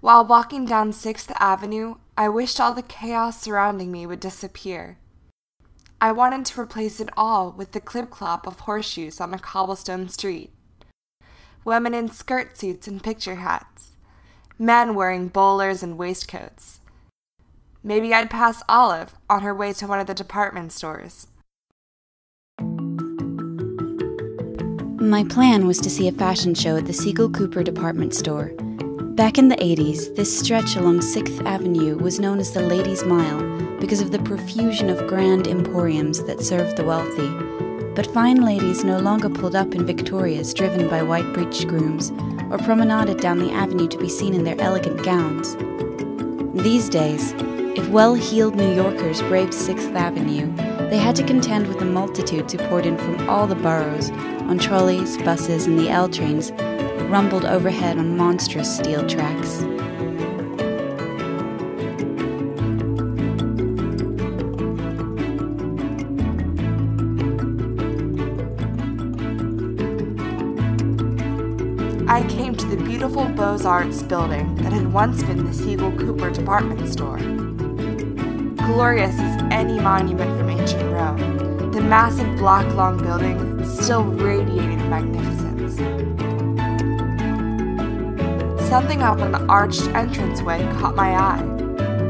While walking down Sixth Avenue, I wished all the chaos surrounding me would disappear. I wanted to replace it all with the clip clop of horseshoes on a cobblestone street. Women in skirt suits and picture hats. Men wearing bowlers and waistcoats. Maybe I'd pass Olive on her way to one of the department stores. My plan was to see a fashion show at the Siegel Cooper department store. Back in the 80s, this stretch along 6th Avenue was known as the Ladies' Mile because of the profusion of grand emporiums that served the wealthy. But fine ladies no longer pulled up in Victorias driven by white breeched grooms or promenaded down the avenue to be seen in their elegant gowns. These days, if well heeled New Yorkers braved 6th Avenue, they had to contend with the multitudes who poured in from all the boroughs on trolleys, buses, and the L trains that rumbled overhead on monstrous steel tracks. I came to the beautiful Beaux Arts building that had once been the Siegel Cooper department store. Glorious any monument from ancient Rome, the massive block long building still radiated magnificence. Something up on the arched entranceway caught my eye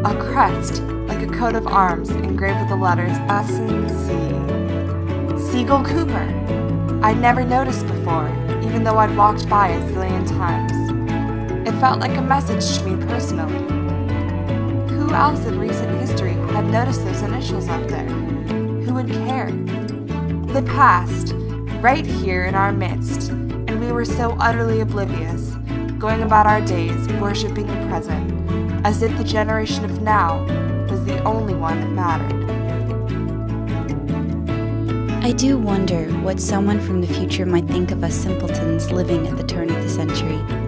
a crest, like a coat of arms, engraved with the letters S and C. Siegel Cooper. I'd never noticed before, even though I'd walked by a zillion times. It felt like a message to me personally. Who else in recent history had noticed those initials up there? Who would care? The past, right here in our midst, and we were so utterly oblivious, going about our days worshipping the present, as if the generation of now was the only one that mattered. I do wonder what someone from the future might think of us simpletons living at the turn of the century.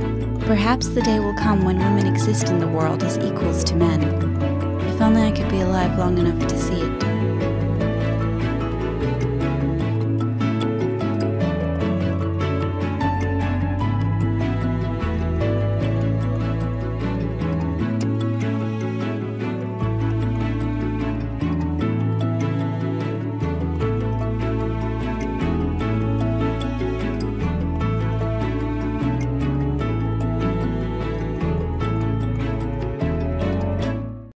Perhaps the day will come when women exist in the world as equals to men. If only I could be alive long enough to see it.